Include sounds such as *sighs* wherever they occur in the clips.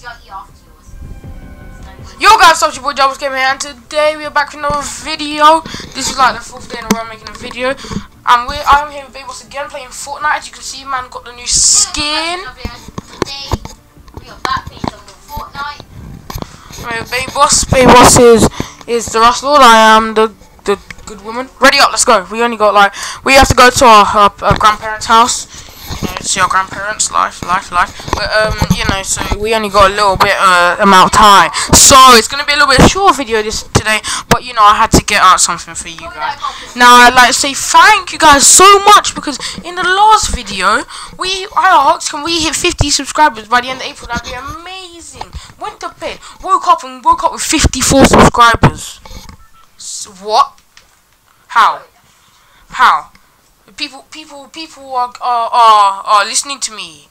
Yo guys, it's your boy JrBoss Gamer here, and today we are back with another video. This is like the fourth day in a row I'm making a video. And we're, I'm here with Babos again playing Fortnite. As you can see, man got the new skin. Today, we are back playing Fortnite. Right, Babos. Babos is is the Rust Lord. I am the the good woman. Ready up, let's go. We only got like we have to go to our, our, our grandparents' house. Know, see our grandparents, life, life, life. But um, you know, so we only got a little bit uh, amount of time. So it's gonna be a little bit short video this today. But you know, I had to get out something for you guys. Now I'd like to say thank you guys so much because in the last video we I asked can we hit 50 subscribers by the end of April that'd be amazing. Went to bed, woke up and woke up with 54 subscribers. S what? How? How? People people people are are are, are listening to me.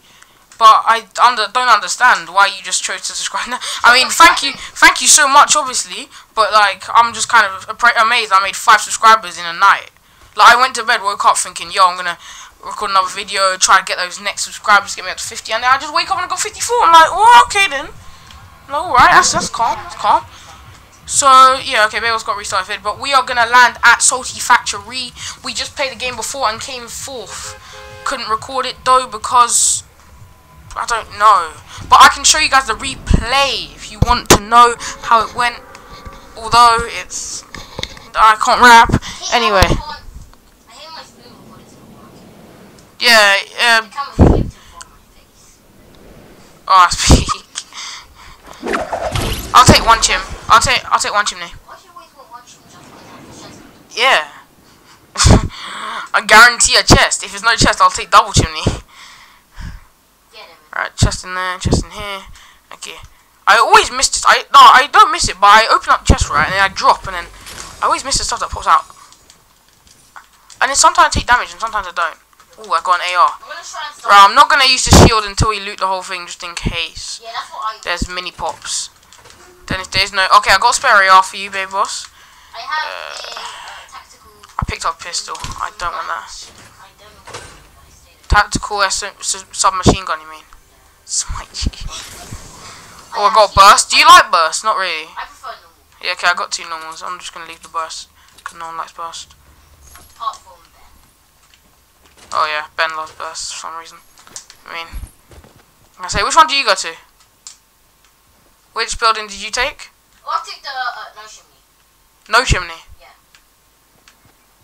But I under, don't understand why you just chose to subscribe *laughs* now. I mean, thank you, thank you so much, obviously. But like, I'm just kind of amazed. I made five subscribers in a night. Like, I went to bed, woke up thinking, yo, I'm gonna record another video, try to get those next subscribers, get me up to 50, and then I just wake up and I got 54. I'm like, oh, okay then. No, right, that's that's calm, that's calm. So yeah, okay, Babel's got restarted, but we are gonna land at Salty Factory. We just played the game before and came fourth. Couldn't record it though because I don't know. But I can show you guys the replay if you want to know how it went. Although it's I can't rap. Anyway, yeah, um, oh, I *laughs* speak. I'll take one chim. I'll take I'll take one chimney. Why should you always want watching just because I have a chest? Yeah. *laughs* I guarantee a chest. If there's no chest, I'll take double chimney. Right, chest in there, chest in here. Okay. I always miss this. I no, I don't miss it, but I open up chest right, and then I drop, and then I always miss the stuff that pops out. And then sometimes I take damage, and sometimes I don't. Ooh, I got an AR. I'm gonna try and stop. Right, I'm not gonna use the shield until we loot the whole thing, just in case. Yeah, that's what I. There's mini pops. Then if there's no, okay, I got a spare AR for you, baby boss. I have a uh, tactical. I picked up a pistol. I don't want that. Don't know what I stated. Tactical S- s- submachine gun, you mean? Smite. *laughs* Oh, I got a burst. Do you like burst? Not really. I prefer normal. Yeah, okay, I got two normals. I'm just gonna leave the burst because no one likes burst. Apart from Ben. Oh yeah, Ben loves burst for some reason. I mean, I say, which one do you go to? Which building did you take? Oh, I took the uh, no chimney. No chimney. Yeah.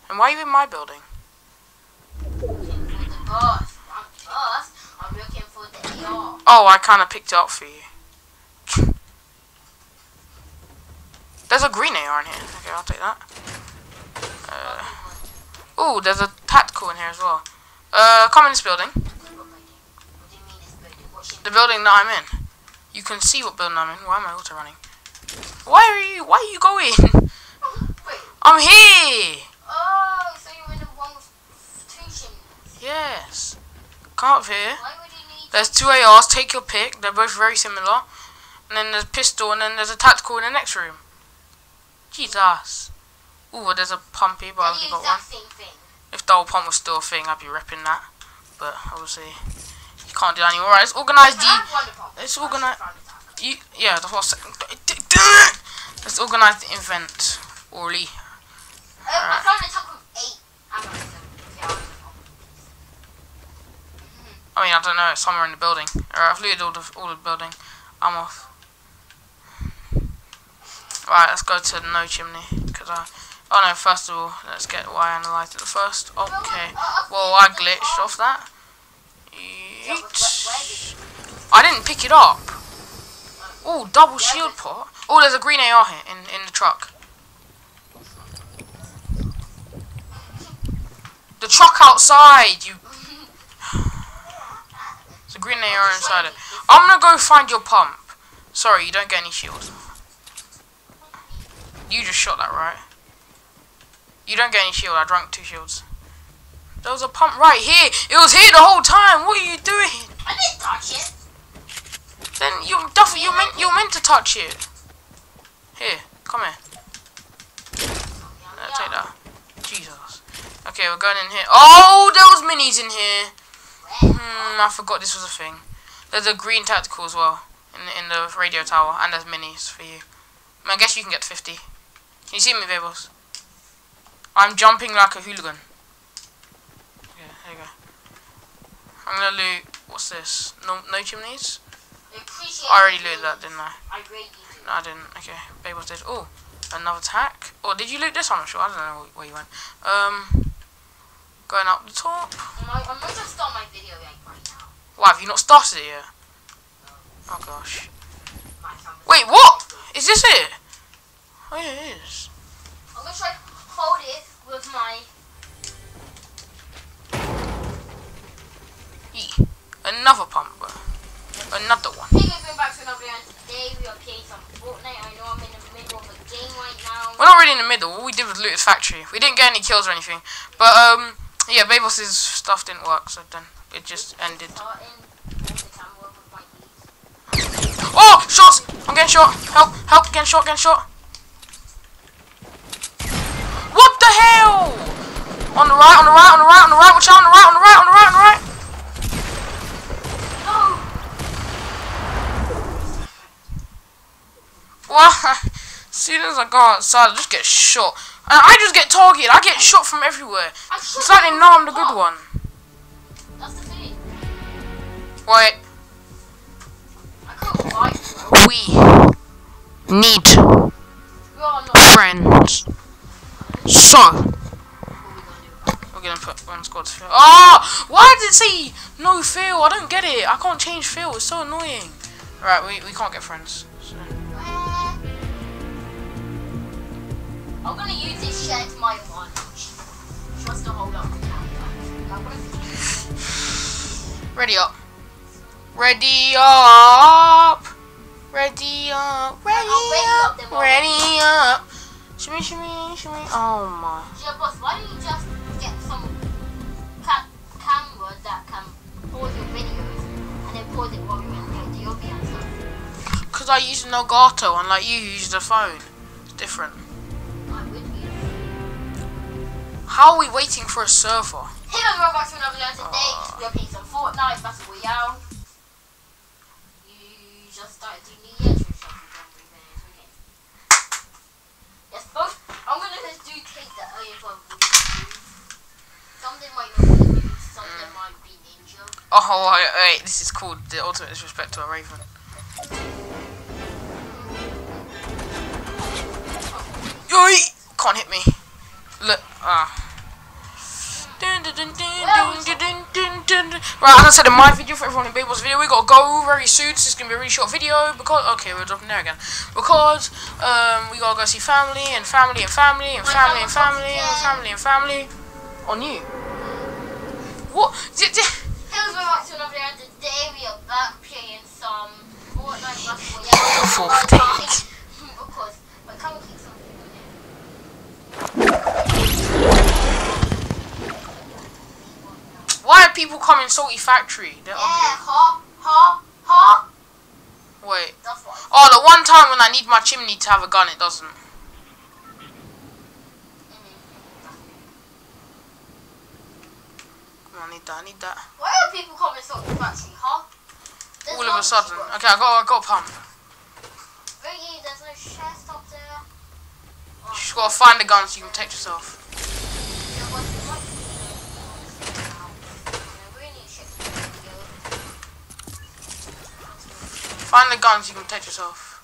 And why are you in my building? Looking for the boss. Not boss. I'm looking for the AR. Oh, I kind of picked it up for you. There's a green AR in here. Okay, I'll take that. Uh, oh, there's a tactical in here as well. Uh, come in this building. What do you mean this building? What? The building that I'm in. You can see what building I'm in. Why am I auto running? Why are you? Why are you going? Wait. *laughs* *laughs* I'm here. Oh, so you're in the one with two shimmies. Yes. Come up here. You? There's two ARs. Take your pick. They're both very similar. And then there's a pistol, and then there's a tactical in the next room. Jesus. Ooh, there's a pumpy, but I the got one. exact same thing. If double pump was still a thing, I'd be repping that. But obviously, can't do that anymore. Right, let's organize the. Let's organize. should find attack. You, yeah, that's what. Let's organize the event. Orly. Uh, I found an attack with eight ammo. So yeah, I'll use the pump. I mean, I don't know. It's somewhere in the building. Alright, I've looted all the all the building. I'm off. Right, let's go to no chimney. Cause I. Oh no! First of all, let's get why I analyzed it first. Okay. Well, I glitched off that. Yeah, did- I didn't pick it up. Oh, double shield pot. Oh, there's a green AR here in in the truck. The truck outside. You. There's a green AR inside it. I'm gonna go find your pump. Sorry, you don't get any shield. You just shot that, right? You don't get any shield. I drank two shields. There was a pump right here. It was here the whole time. What are you doing? I didn't touch it. Then you definitely you meant you meant to touch it. Here, come here. Uh, take that. Jesus. Okay, we're going in here. Oh, there was minis in here. Hmm, I forgot this was a thing. There's a green tactical as well in the, in the radio tower, and there's minis for you. I guess you can get 50. Can you see me, Babos? I'm jumping like a hooligan. There you go. I'm gonna loot. What's this? No, no chimneys. I already looted that, didn't I? I. No, I didn't. Okay, Babos did. Oh, another tack. Oh, did you loot this? I'm not sure. I don't know where you went. Um, going up the top. I'm, I'm gonna start my video right now. Why have you not started it yet? Oh gosh. Wait, what? Is this it? Oh yeah, it is. I'm gonna try to hold it with my. Yee. Another pump. bro. Another one. Hey guys, welcome back to another video. Today we are playing some Fortnite. I know I'm in the middle of a game right now. We're not really in the middle. All we did was loot his factory. We didn't get any kills or anything. But um, yeah, Babos's stuff didn't work, so then it just ended. Starting hold the camera with my keys. Oh, shots! I'm getting shot. Help! Help! Getting shot! Getting shot. What the hell? On the right! On the right! On the right! On the right! Watch out! On the right! On the right! On the right! On the right! Oh! As soon as I go outside, I just get shot. And I just get targeted. I get shot from everywhere. It's like they know I'm the good one. That's the thing. Wait. I can't fight, bro. We need We are not. friends. So, we gonna do? we're gonna put one squad to. Oh! Ah! Why did it say no fill? I don't get it. I can't change fill. It's so annoying. Right, we, we can't get friends. So. I'm gonna use this share to my advantage. Just to hold up the camera. Ready up. Ready up. Ready up. Ready I'll ready up up. Ready up. Shimmy, shimmy, shimmy. Oh my. Yeah, boss, why don't you just get some ca- camera that can pause your videos and then pause it while you're in the Adobe and stuff? Because I use an Elgato, unlike you who use the phone. It's different. How are we waiting for a server? Hey guys, welcome back to another video today. Ah. We are playing some Fortnite Battle Royale. You just started doing the intro shot for John Reed okay? Yes, both. I'm gonna just do take the over. Some of them might not be new, some of them might be ninja. Oh, wait, wait, this is called the ultimate disrespect to a raven. *laughs* Yoy! Can't hit me. Look, ah. Right, as I said in my video, for everyone in Babel's video, we gotta go very soon. So it's gonna be a really short video because okay, we're dropping there again because um we gotta go see family and family and family and family and family and family and family on you. What? D- d- Hey guys, welcome back to another video. Today we are back playing some Fortnite. because my camera keeps on doing it. Why are people coming Salty Factory? They're Yeah, ugly. ha, ha, ha. Wait. That's what. Oh, the one time when I need my chimney to have a gun, it doesn't. Come on, I need that. I need that. Why are people coming so factory, huh? There's All of a sudden. Okay, I got. I got a pump. Really, there's no chest up there. You just gotta find the gun so you can protect yourself. yeah, what- what- Yeah, we need chest to go. Find the guns, you can protect yourself.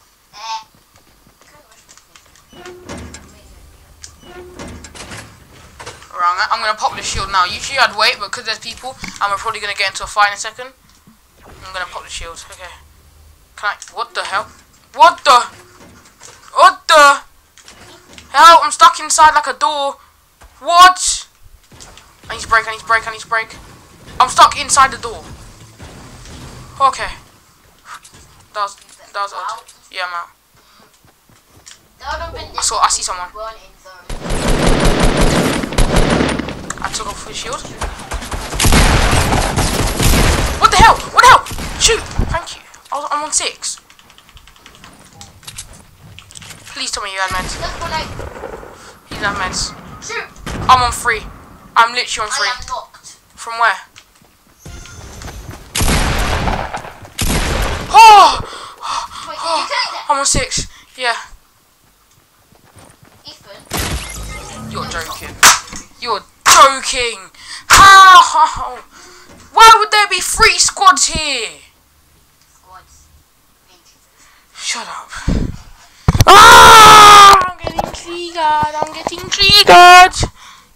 Wrong. I'm gonna pop the shield now. Usually I'd wait, but because there's people, and we're probably gonna get into a fight in a second. I'm gonna pop the shield. Okay. Can I? What the hell? What the? What the? Hell! I'm stuck inside like a door. What? I need to break. I need to break. I need to break. I'm stuck inside the door. Okay. That's that's odd. Yeah, man. Oh, so I see someone. I took off his shield. What the hell? What the hell? Shoot! Thank you. I am on six. Please tell me you had meds. He's had meds. I'm on three. I'm literally on three. From where? I'm six. Yeah, Ethan. you're joking. You're joking. How? Why would there be three squads here? Squads. Shut up. Ah! I'm getting triggered. I'm getting triggered.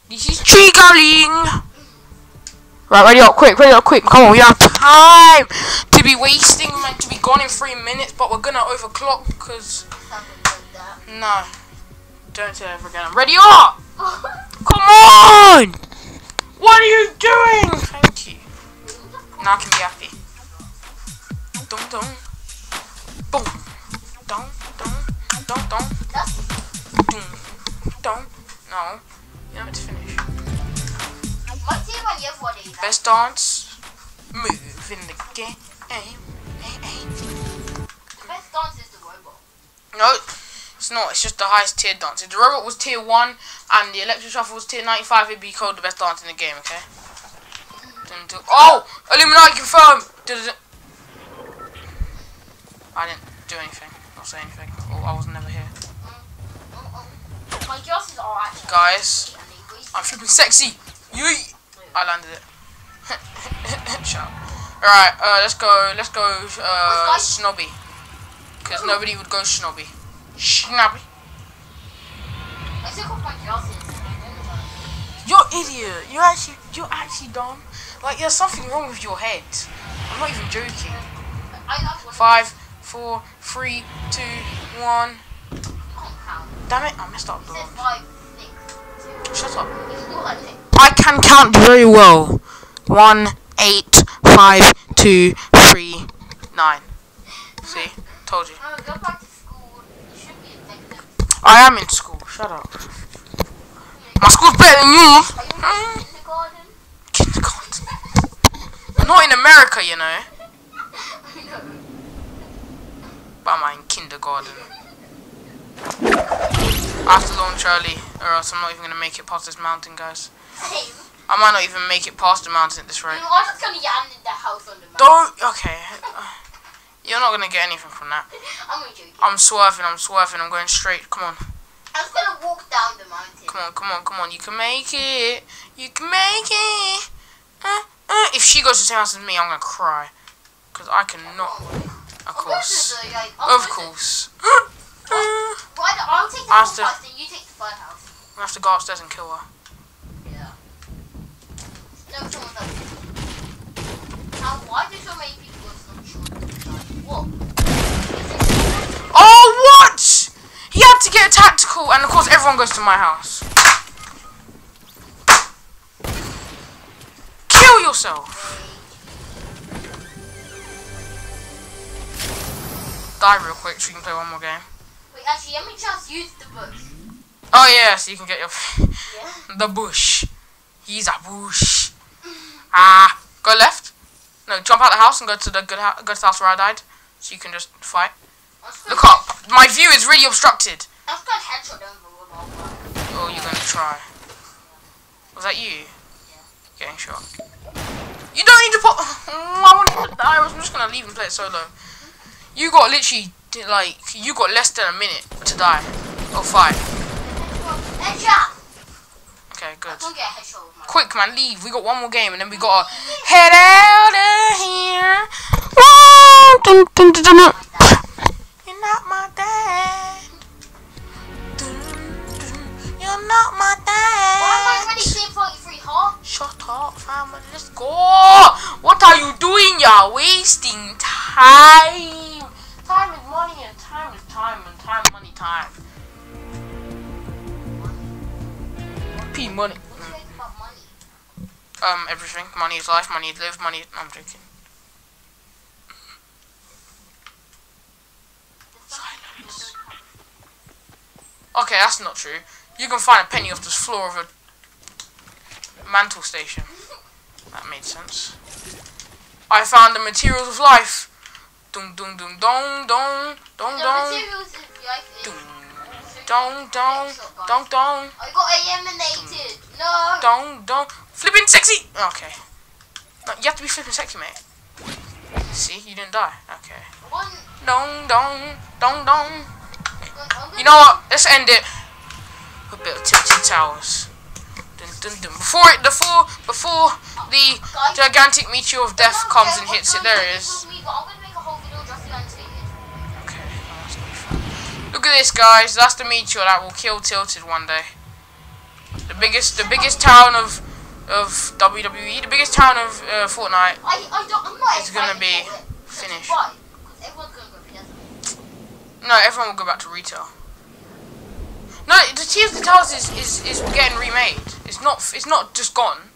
This is triggering. Right, ready up, quick, ready up, quick. Come on, we have time to be wasting, man, to be gone in three minutes, but we're gonna overclock because Something like that. no, don't say that ever again. Ready up. *laughs* Come on. What are you doing? Thank you. Now I can be happy. Dum dum. Boom. Dum dum. Dum dum. That's Dum. Dum. No. You know it's finish. my team on the other one is. Best dance. Move in the game. Aim. Aim. The best dance is the robot. No, it's not. It's just the highest tier dance. If the robot was tier 1 and the electric shuffle was tier 95, it'd be called the best dance in the game, okay? Oh! Illuminati confirmed! I didn't do anything. Not say anything. Oh, I was never here. My glasses are actually. Guys, And they waste I'm flipping sexy! Yeet! I landed it. *laughs* Shut up. Alright, uh, let's go, let's go, uh, snobby. Because nobody would go snobby. Snobby. I took off my glasses. You're idiot. You're actually you're actually dumb. Like there's something wrong with your head. I'm not even joking. I have one. Five, four, three, two, one. Damn it! I messed up. It The says wrong. five, six, two. Shut up. You can do one thing. I can count very well. One, eight, five, two, three, nine. See, told you. Go back to school. You should be a. I am in school. Shut up. My school's better than yours. Are you in kindergarten? Kindergarten. Not in America, you know. I know. But I'm in kindergarten. I have to launch early, or else I'm not even gonna make it past this mountain, guys. I might not even make it past the mountain at this rate. I'm just gonna land in the house on the mountain. Don't. Okay. *sighs* You're not gonna get anything from that. *laughs* I'm gonna. I'm swerving. I'm swerving. I'm going straight. Come on. I'm just gonna walk down the mountain. Come on. Come on. Come on. You can make it. You can make it. Uh, uh. If she goes to the same house as me, I'm gonna cry. Cause I cannot. Of I'll go to course. the, like, I'll Of course. Why don't- I'll take the house, then you take the third house. I have to go upstairs and kill her. Yeah. No, someone's like. Now, why do so many people go to? What? Oh, what? He had to get a tactical, and of course, everyone goes to my house. Kill yourself. Die real quick so you can play one more game. Wait, actually, let me just use the bush. Oh, yeah, so you can get your. *laughs* Yeah. the bush. He's a bush. Ah, go left. No, jump out the house and go to the good, go to the house where I died, so you can just fight. I'm Look up. My view is really obstructed. I'm gonna headshot a revolver. Oh, you're gonna try. Was that you? Getting shot. You don't need to put. I want you to die. I was just gonna leave and play it solo. You got literally like you got less than a minute to die or fight. Headshot! Okay, good. can't get a headshot with my Quick, man, leave. We got one more game and then we gotta head out of here. You're not my dad. You're not my dad. Why am I already seeing 43, huh? Shut up, family. Let's go. What are you doing? You're wasting time. Time is money, and time is time, and time, money, time. P money. What's fake about money? Um, everything. Money is life. Money is live. Money. I'm joking. Silence. Okay, that's not true. You can find a penny off the floor of a mantle station. That made sense. I found the materials of life. Dum dum dum dum dum dum The dum materials is like dum dum dum dum I got eliminated. No. dum dum flipping sexy. Okay. No, you have to be flipping sexy, mate. See, you didn't die. Okay. One. Dong dong dong dong. I'm gonna You know what? Let's end it. A bit of tilted towers. Dun, dun, dun. Before it, before before the gigantic meteor of death comes and hits it, there it is. Look at this, guys. That's the meteor that will kill Tilted one day. The biggest, the biggest town of of WWE, the biggest town of uh, Fortnite. I, I don't, I'm not It's gonna be for it. That's finished. Why? Because everyone's gonna go PS. No, everyone will go back to retail. No, the Tears of the Towers is, is, is getting remade. It's not it's not just gone.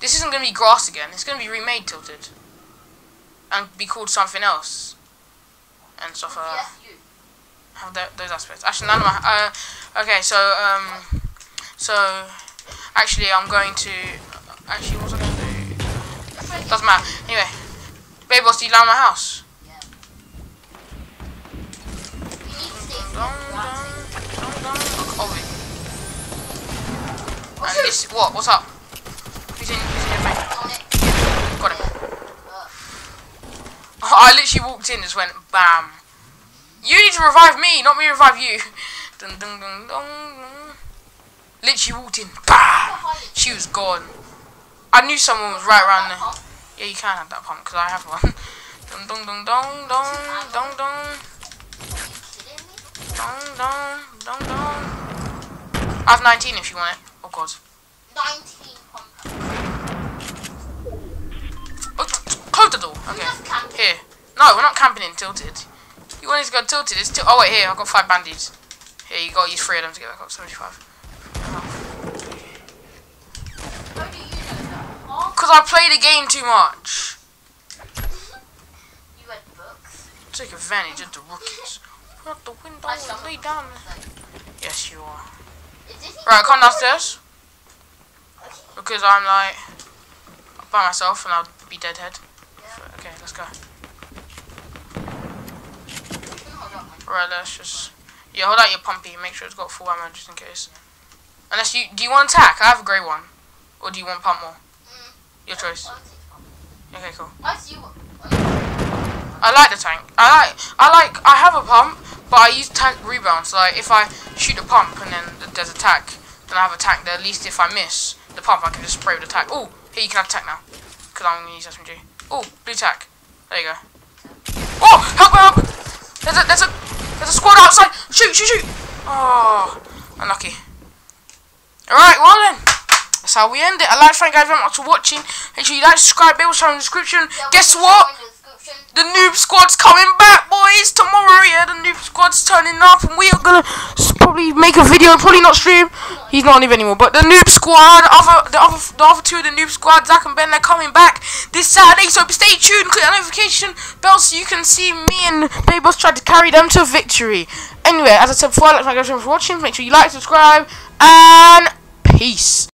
This isn't gonna be grass again. It's gonna be remade, Tilted, and be called something else, and stuff like that. Yes, you. have tho- those aspects. Actually, none of my. Uh, okay, so um, so actually, I'm going to. Actually, what was I going to do? Doesn't matter. Anyway, baby boss, do you like my house? We need to stay Dun, together. dun, That's it. dun, dun. Oh, wait. Oh, And this, what? What's up? Who's in? Who's in your face? Got him. Uh, I literally walked in, just went bam. You need to revive me, not me revive you. *laughs* Dun, dun, dun, dun. Literally walked in, bam. She was gone. I knew someone was right around there. Yeah, you can have that pump because I have one. *laughs* dun dun dun dun dun dun dun dun dun dun dun. I have 19 if you want it. Oh god. 19 pump. Oh, close the door. Okay. Here. No, we're not camping in Tilted. Wanted to Tilted. It's til- Oh wait, here. I've got five bandies. Here, you got to use three of them to get back up 75. How do you know that? Oh, Because I play the game too much. you read books. Take advantage of the rookies. Put the window and lay down. Yes, you are. Right, come downstairs. Because I'm like by myself and I'll be deadhead. Yeah. Okay, let's go. Hold on. Right, let's just yeah, hold out your pumpy. Make sure it's got full ammo just in case. Unless you do you want attack? I have a grey one, or do you want pump more? Mm. Your choice. I'll take pump. Okay, cool. I see what. I like the tank. I like I like I have a pump, but I use tank rebound. So like if I shoot a pump and then there's attack, then I have attack. Then at least if I miss the pump, I can just spray with attack. Oh, here you can have attack now, because I'm gonna use SMG. Oh, blue tack. There you go. Oh, help! Help! There's a there's a there's a squad outside. Shoot! Shoot! Shoot! Oh, unlucky. All right, well then. That's how we end it. I'd like thank you guys very much for watching. Make sure you like, subscribe, bell, share in the description. Yeah, Guess what? the. The noob squad's coming back, boys. Tomorrow, yeah, the noob squad's turning up, and we are gonna probably make a video and probably not stream. He's not on even anymore, but the noob squad, other the other the other two of the noob squad, Zach and Ben, they're coming back this Saturday. So stay tuned, click that notification bell so you can see me and Baby Boss try to carry them to victory. Anyway, as I said before, I'd like to thank for watching. Make sure you like, subscribe, and peace.